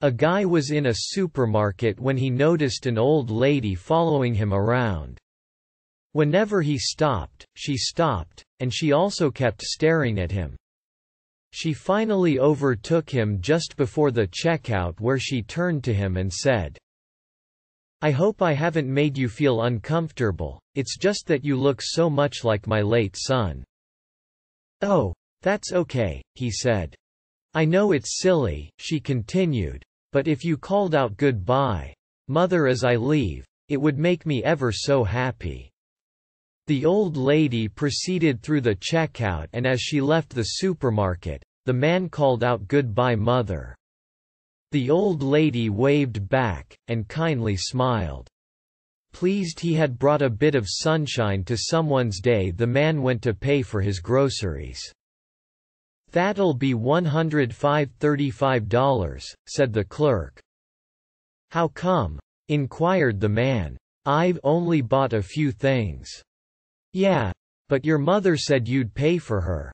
A guy was in a supermarket when he noticed an old lady following him around. Whenever he stopped, she stopped, and she also kept staring at him. She finally overtook him just before the checkout where she turned to him and said, I hope I haven't made you feel uncomfortable, it's just that you look so much like my late son. Oh, that's okay, he said. I know it's silly, she continued, but if you called out goodbye, mother as I leave, it would make me ever so happy. The old lady proceeded through the checkout and as she left the supermarket, the man called out goodbye mother. The old lady waved back, and kindly smiled. Pleased he had brought a bit of sunshine to someone's day the man went to pay for his groceries. That'll be $105.35, said the clerk. How come? inquired the man. I've only bought a few things. Yeah. But your mother said you'd pay for her.